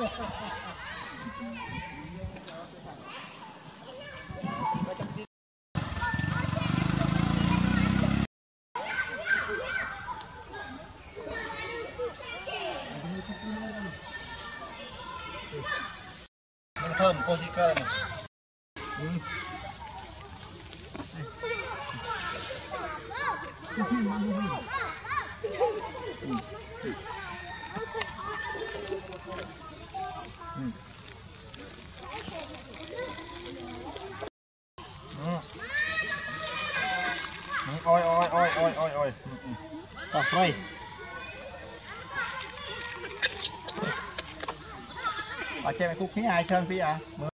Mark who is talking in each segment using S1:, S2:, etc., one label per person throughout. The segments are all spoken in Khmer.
S1: Menthon, posisikan. Hmm. Hmm. Hmm. អយអយអយអយអយអយតោះព្រៃអាចចេះមកគូគ្នាអាចច្រើនពីអា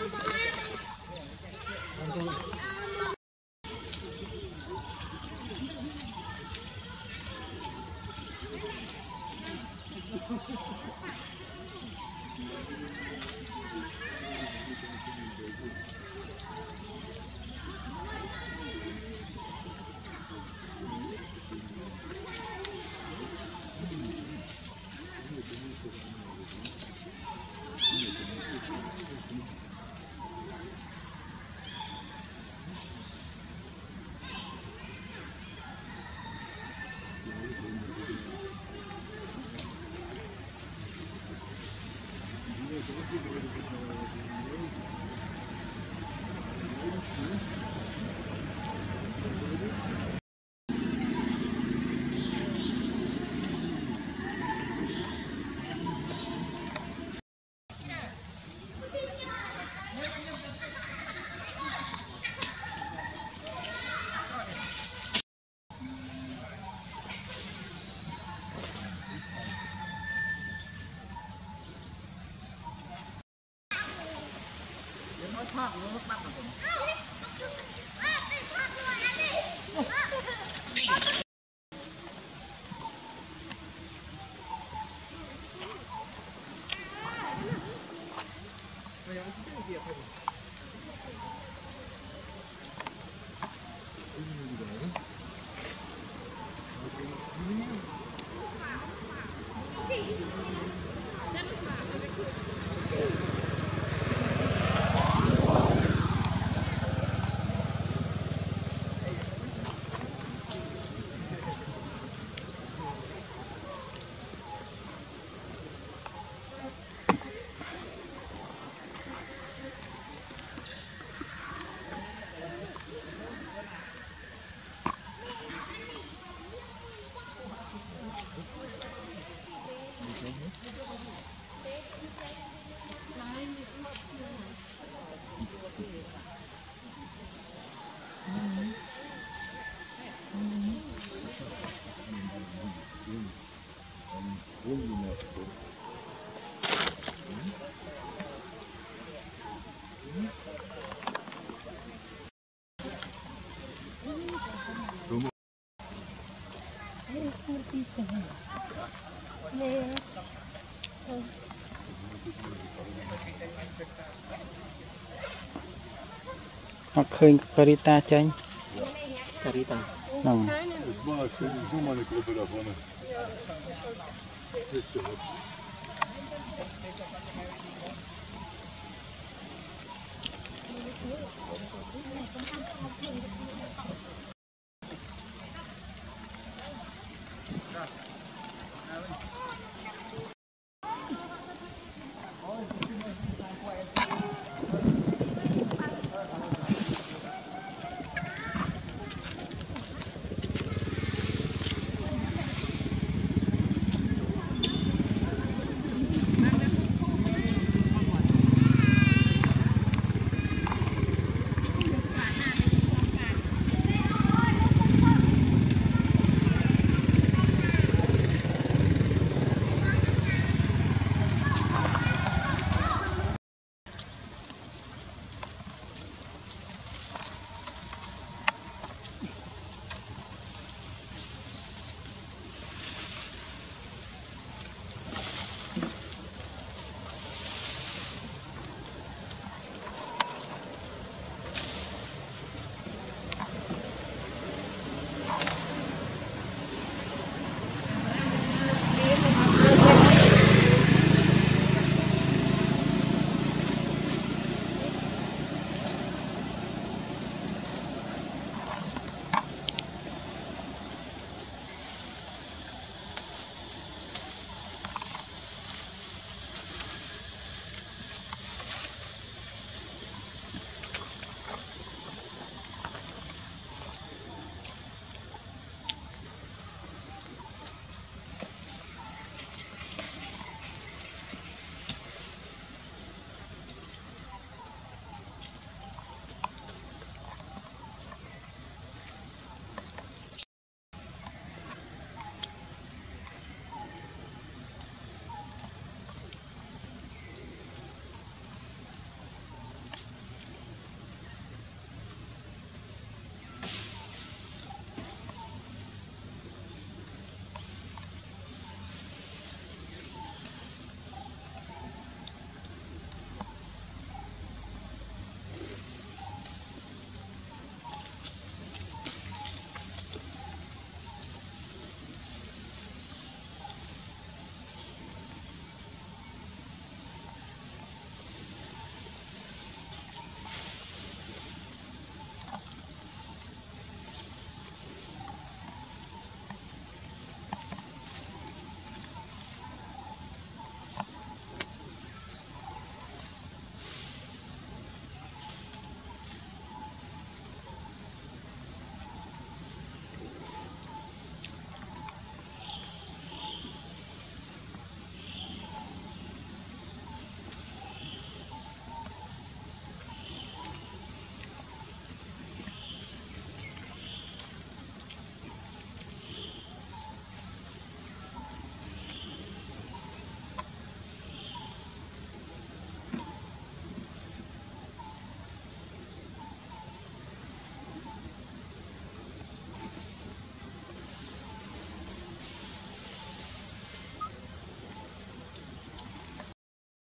S1: Thank you. Đây, đây, đây, đây. អ
S2: ត់ឃើញការីតាចាញ់ Carita. ហ្នឹង Hãy